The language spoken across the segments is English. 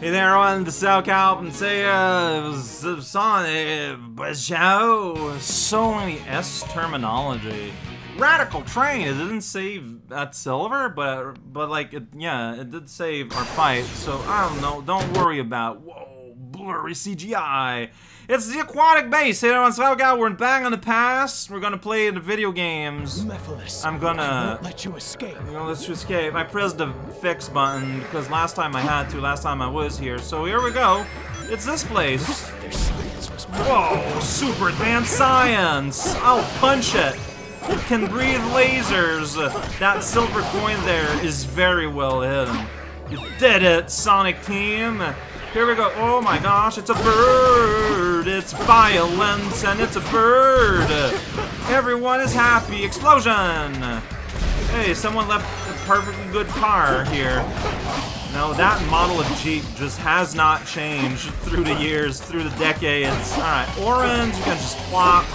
Hey there, say, uh, it was uh, Sonic, but so many S terminology. Radical train, it didn't save that silver, but, but like, it, yeah, it did save our fight, so I don't know, don't worry about, whoa, blurry CGI. It's the aquatic base here on SoCal, we're back on the past, we're gonna play in the video games. Mephiles, I'm gonna... Let you escape. I'm gonna let you escape. I pressed the fix button because last time I had to, last time I was here. So here we go. It's this place. Their science was Whoa, super advanced science! I'll punch it! It can breathe lasers! That silver coin there is very well hidden. You did it, Sonic Team! Here we go. Oh my gosh, it's a bird! It's violence and it's a bird! Everyone is happy! Explosion! Hey, someone left a perfectly good car here. No, that model of Jeep just has not changed through the years, through the decades. Alright, orange, you can just flop.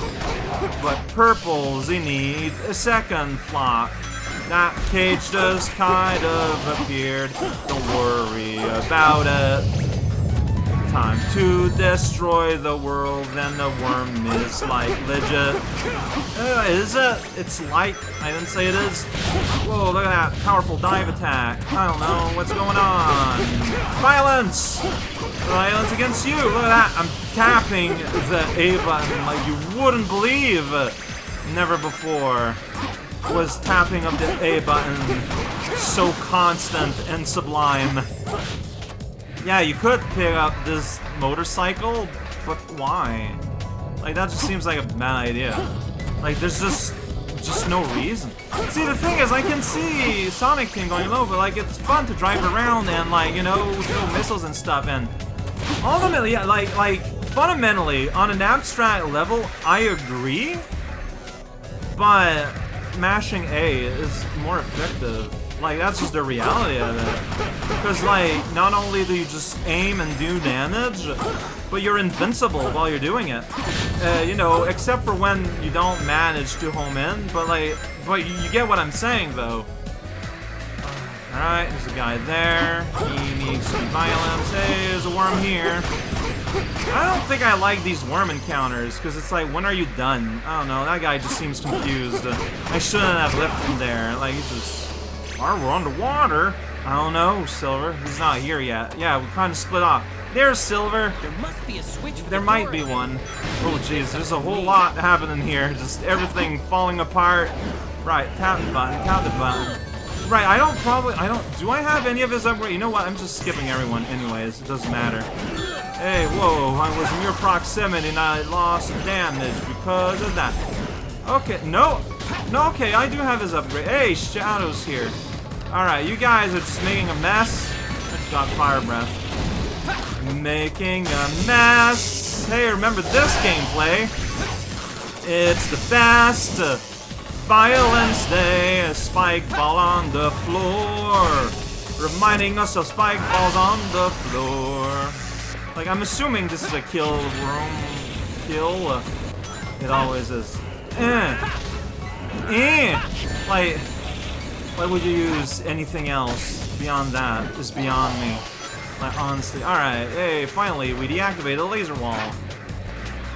But purple, they need a second flop. That cage just kind of appeared. Don't worry about it. Time to destroy the world, and the worm is like legit. Uh, is it? It's like. I didn't say it is. Whoa, look at that powerful dive attack. I don't know what's going on. Violence! Violence against you. Look at that. I'm tapping the A button like you wouldn't believe. Never before was tapping of the A button so constant and sublime. Yeah, you could pick up this motorcycle, but why? Like, that just seems like a bad idea. Like, there's just, just no reason. See, the thing is, I can see Sonic Team going low, but, like, it's fun to drive around and, like, you know, throw missiles and stuff, and ultimately, yeah, like, like, fundamentally, on an abstract level, I agree, but mashing A is more effective. Like, that's just the reality of it. Because, like, not only do you just aim and do damage, but you're invincible while you're doing it. Uh, you know, except for when you don't manage to home in, but, like, but you, get what I'm saying, though. Alright, there's a guy there. He needs some violence. Hey, there's a worm here. I don't think I like these worm encounters, because it's like, when are you done? I don't know, that guy just seems confused. I shouldn't have left him there. Like, he just... Are we're underwater? I don't know, Silver. He's not here yet. Yeah, we kind of split off. There's Silver. There must be a switch. There the might be one. Oh, jeez, there's a whole lot happening here. Just everything falling apart. Right, tap the button, tap the button. Right, I don't probably, I don't, do I have any of his upgrade? You know what, I'm just skipping everyone anyways, it doesn't matter. Hey, whoa, I was in your proximity and I lost damage because of that. Okay, no, no, okay, I do have his upgrade. Hey, Shadow's here. Alright, you guys are just making a mess. I just got fire breath. Making a mess. Hey, remember this gameplay? It's the fast uh, violence day. A spike ball on the floor. Reminding us of spike balls on the floor. Like, I'm assuming this is a kill room. Kill. It always is. Eh. Eh. Like, why would you use anything else beyond that? Is beyond me. Like, honestly. Alright, hey, finally, we deactivated the laser wall.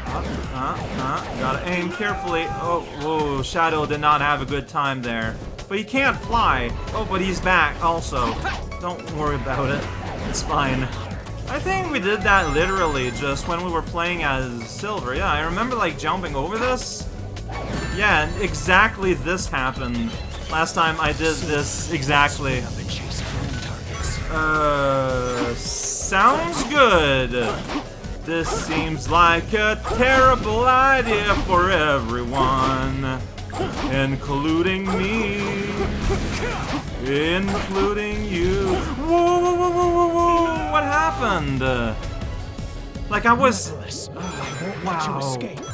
Uh, uh, uh, gotta aim carefully. Oh, whoa, Shadow did not have a good time there. But he can't fly. Oh, but he's back also. Don't worry about it. It's fine. I think we did that literally just when we were playing as Silver. Yeah, I remember like jumping over this. Yeah, exactly this happened. Last time I did this exactly. I've been chasing worm targets. Uh, sounds good. This seems like a terrible idea for everyone, including me, including you. Whoa, whoa, whoa, whoa, whoa, whoa! What happened? Like I was. Mephiles, I won't let you Wow.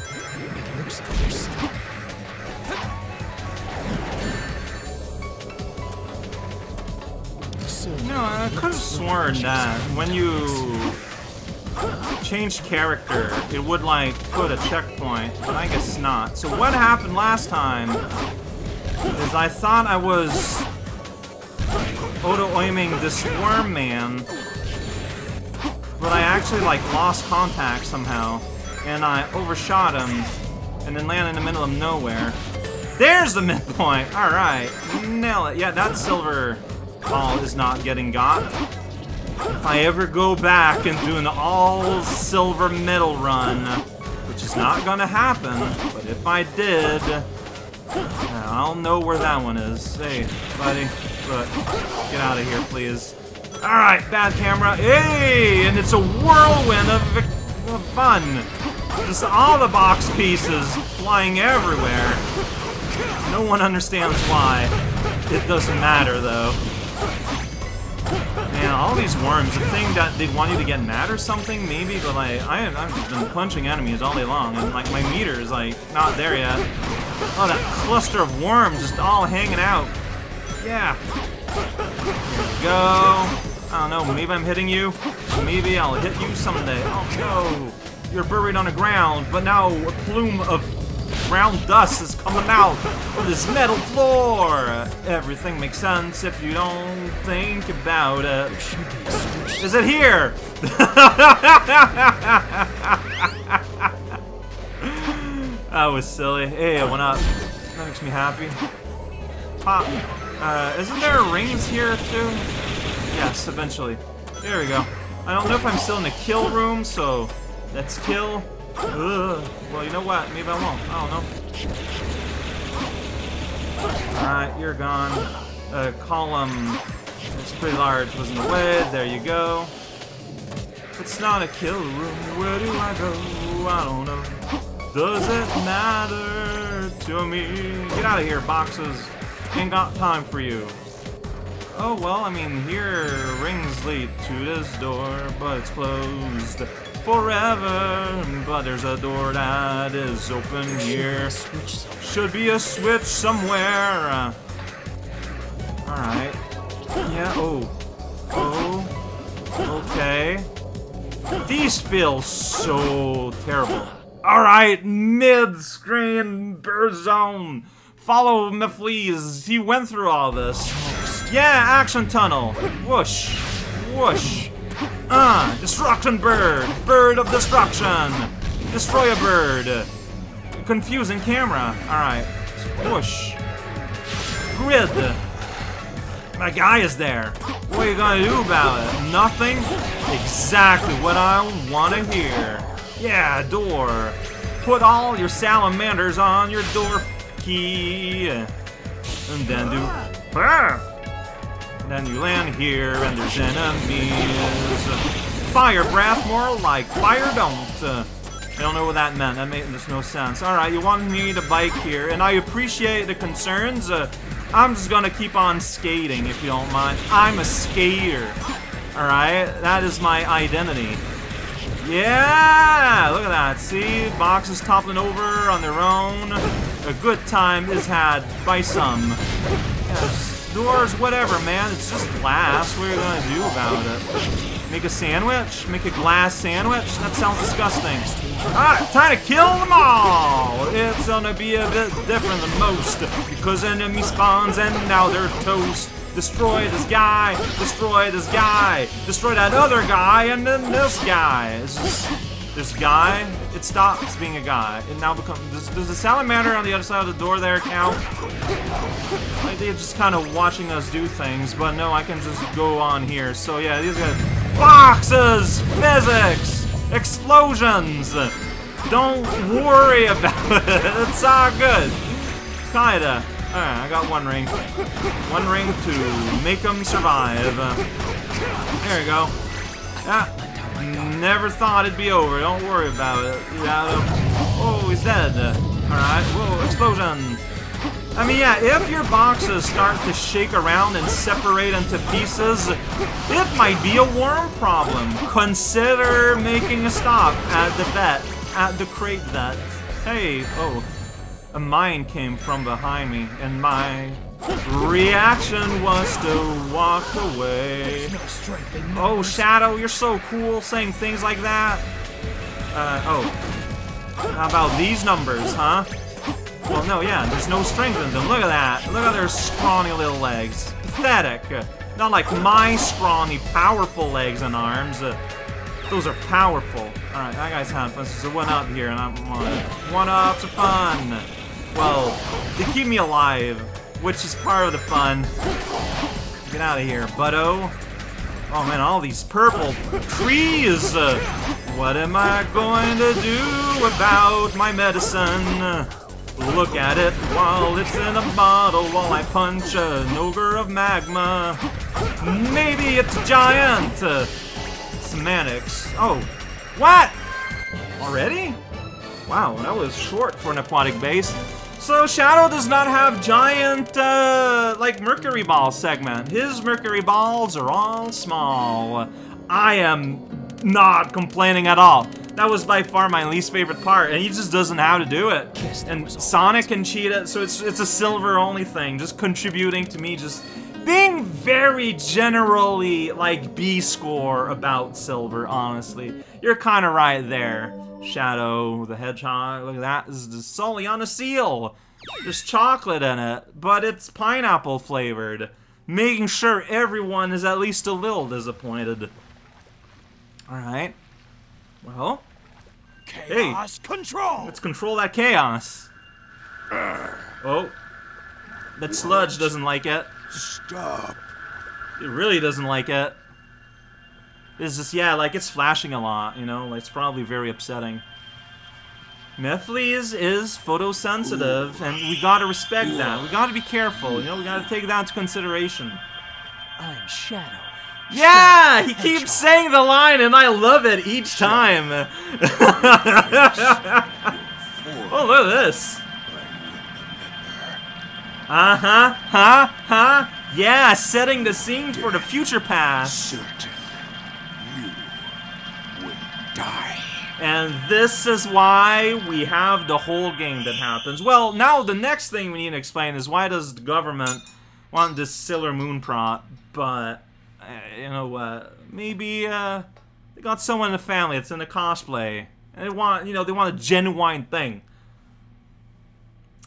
No, I could have sworn that when you change character, it would like put a checkpoint, but I guess not. So what happened last time is I thought I was auto-aiming this worm man, but I actually like lost contact somehow, and I overshot him, and then landed in the middle of nowhere. There's the midpoint. All right, nail it. Yeah, that's silver ball is not getting got. If I ever go back and do an all silver medal run, which is not gonna happen, but if I did, I'll know where that one is. Hey, buddy, look, get out of here, please. All right, bad camera. Hey, and it's a whirlwind of, of fun. Just all the box pieces flying everywhere. No one understands why. It doesn't matter, though. Man, all these worms, the thing that they want you to get mad or something, maybe, but like, I have, I've been punching enemies all day long, and like, my meter is like, not there yet. Oh, that cluster of worms just all hanging out. Yeah. Go. I don't know, maybe I'm hitting you. Maybe I'll hit you someday. Oh no. You're buried on the ground, but now a plume of brown dust is coming out of this metal floor. Everything makes sense if you don't think about it. Is it here? that was silly. Hey, it went up. That makes me happy. Pop. Uh, isn't there rings here too? Yes, eventually. There we go. I don't know if I'm still in the kill room, so let's kill. Ugh. Well, you know what? Maybe I won't. I don't know. Alright, you're gone. Uh, column. It's pretty large. Was in the way. There you go. It's not a kill room. Where do I go? I don't know. Does it matter to me? Get out of here, boxes. Ain't got time for you. Oh, well, I mean, here rings lead to this door, but it's closed forever. But there's a door that is open here. Should be a switch somewhere. Uh, Alright. Yeah, oh. Oh. Okay. These feel so terrible. Alright, mid-screen burr zone. Follow me, please. He went through all this. Yeah, action tunnel. Whoosh. Whoosh. Ah, destruction bird. Bird of destruction. Destroy a bird. Confusing camera. Alright. Push. Grid. My guy is there. What are you gonna do about it? Nothing? Exactly what I wanna hear. Yeah, door. Put all your salamanders on your door key. And then do... Ah! And then you land here, and there's enemies. Fire breath, more like fire don't. Uh, I don't know what that meant. That made no sense. Alright, you want me to bike here, and I appreciate the concerns. Uh, I'm just gonna keep on skating, if you don't mind. I'm a skater. Alright? That is my identity. Yeah! Look at that. See? Boxes toppling over on their own. A good time is had by some. Yes doors, whatever, man. It's just glass. What are you gonna do about it? Make a sandwich? Make a glass sandwich? That sounds disgusting. Alright, time to kill them all! It's gonna be a bit different than most, because enemy spawns and now they're toast. Destroy this guy, destroy this guy, destroy that other guy, and then this guy. It's just, this guy, it stops being a guy. It now becomes. Does, does the salamander on the other side of the door there count? They're just kind of watching us do things, but no, I can just go on here. So yeah, these guys. Boxes! Physics! Explosions! Don't worry about it. It's all good. Kinda. Alright, I got one ring. One ring to make them survive. There you go. Yeah. Never thought it'd be over. Don't worry about it. Yeah. Oh, he's dead. Alright. Whoa, explosion. I mean, yeah, if your boxes start to shake around and separate into pieces, it might be a worm problem. Consider making a stop at the vet, at the crate vet. Hey, oh, a mine came from behind me, and my reaction was to walk away. Oh, Shadow, you're so cool saying things like that. Uh, oh. How about these numbers, huh? Well, no, yeah, there's no strength in them. Look at that. Look at their scrawny little legs. Pathetic. Not like my scrawny, powerful legs and arms. Uh, Those are powerful. Alright, that guy's having fun. So one up here, and I'm on One up to fun. Well, they keep me alive, which is part of the fun. Get out of here, butto. Oh man, all these purple trees! Uh, what am I going to do about my medicine? Look at it while it's in a bottle while I punch an ogre of magma. Maybe it's giant! Uh, semantics. Oh, what? Already? Wow, that was short for an aquatic base. So Shadow does not have giant, uh, like Mercury Ball segment. His Mercury Balls are all small. I am not complaining at all. That was by far my least favorite part, and he just doesn't know how to do it. And Sonic and Cheetah, so it's it's a silver only thing, just contributing to me just being very generally like B score about silver, honestly. You're kinda right there. Shadow the Hedgehog, look at that. This is solely on a seal. There's chocolate in it, but it's pineapple flavored. Making sure everyone is at least a little disappointed. Alright. Well, Chaos control. let's control that chaos. Uh, oh. That sludge doesn't like it. Stop. It really doesn't like it. It's just, yeah, like, it's flashing a lot, you know? Like, it's probably very upsetting. Mephiles is photosensitive, and we gotta respect that. We gotta be careful, you know? We gotta take that into consideration. I'm Shadow. Yeah! He keeps saying the line, and I love it each time. oh, look at this. Uh-huh, huh, huh? Yeah, setting the scene for the future past. Certain. You will die. And this is why we have the whole game that happens. Well, now the next thing we need to explain is why does the government want this Sailor Moon prop, but, uh, you know what, maybe, uh, they got someone in the family that's in the cosplay, and they want, you know, they want a genuine thing.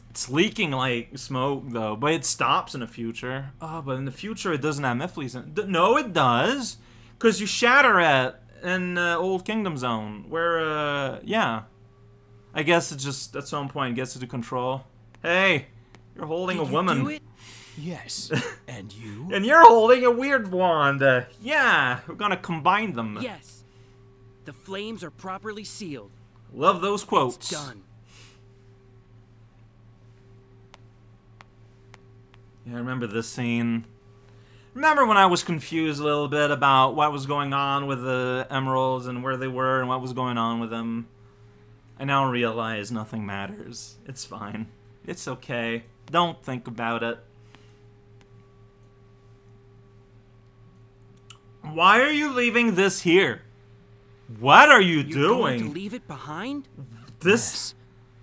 It's leaking like smoke, though, but it stops in the future. Oh, but in the future it doesn't have Mephiles in it. No, it does! Because you shatter it in uh, Old Kingdom Zone, where, uh, yeah. I guess it just, at some point, gets into control. Hey, you're holding Did a woman. Do it? Yes. and you? And you're holding a weird wand. Uh, yeah, we're gonna combine them. Yes. The flames are properly sealed. Love those quotes. It's done. Yeah, I remember this scene. Remember when I was confused a little bit about what was going on with the emeralds and where they were and what was going on with them? I now realize nothing matters. It's fine. It's okay. Don't think about it. Why are you leaving this here? What are you You're going to doing? leave it behind? This. Yes.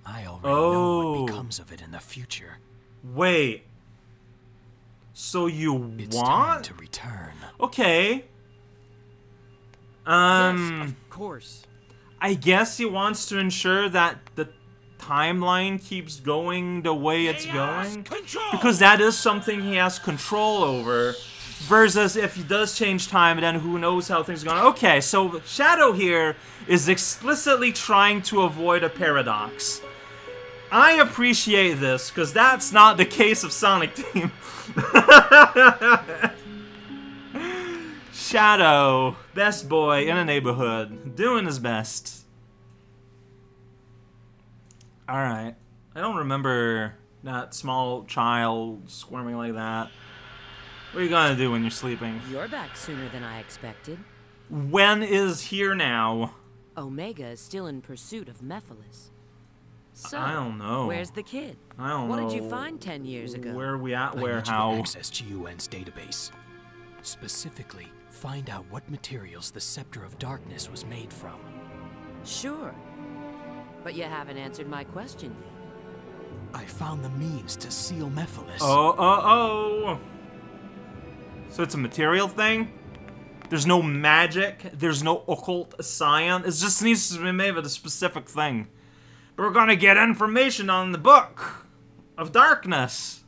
I already know Oh. what becomes of it in the future. Wait. So you It's want? to return. Okay. Um, yes, of course. I guess he wants to ensure that the timeline keeps going the way it's going. Because that is something he has control over. Versus if he does change time, then who knows how things are going. Okay, so Shadow here is explicitly trying to avoid a paradox. I appreciate this, because that's not the case of Sonic Team. Shadow, best boy in a neighborhood, doing his best. Alright. I don't remember that small child squirming like that. What are you gonna do when you're sleeping? You're back sooner than I expected. When is here now? Omega is still in pursuit of Mephiles. So, I don't know. where's the kid? I don't what know. did you find ten years ago? Where are we at? I Where? need you to How? access GUN's database. Specifically, find out what materials the Scepter of Darkness was made from. Sure. But you haven't answered my question yet. I found the means to seal Mephiles. Oh, oh, oh. So it's a material thing? There's no magic. There's no occult science. It just needs to be made with a specific thing. But we're gonna get information on the book of darkness.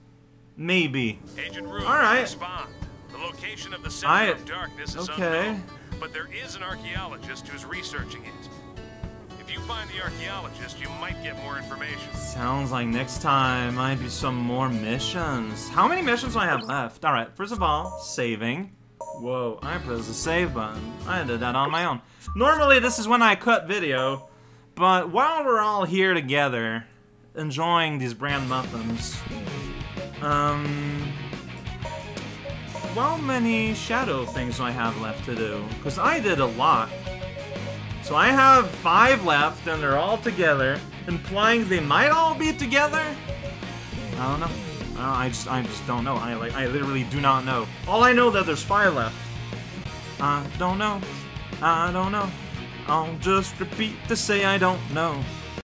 Maybe. Agent Rouge, All right. respond. The location of the Scepter I- of darkness is Okay. unknown. but there is an archaeologist who's researching it. If you find the archaeologist, you might get more information. Sounds like next time might be some more missions. How many missions do I have left? Alright, first of all, saving. Whoa, I pressed the save button. I did that on my own. Normally, this is when I cut video, but while we're all here together, enjoying these brand muffins, um... How many shadow things do I have left to do? Because I did a lot. So I have five left, and they're all together, implying they might all be together. I don't know. Uh, I just, I just don't know. I like, I literally do not know. All I know that there's five left. I don't know. I don't know. I'll just repeat to say I don't know.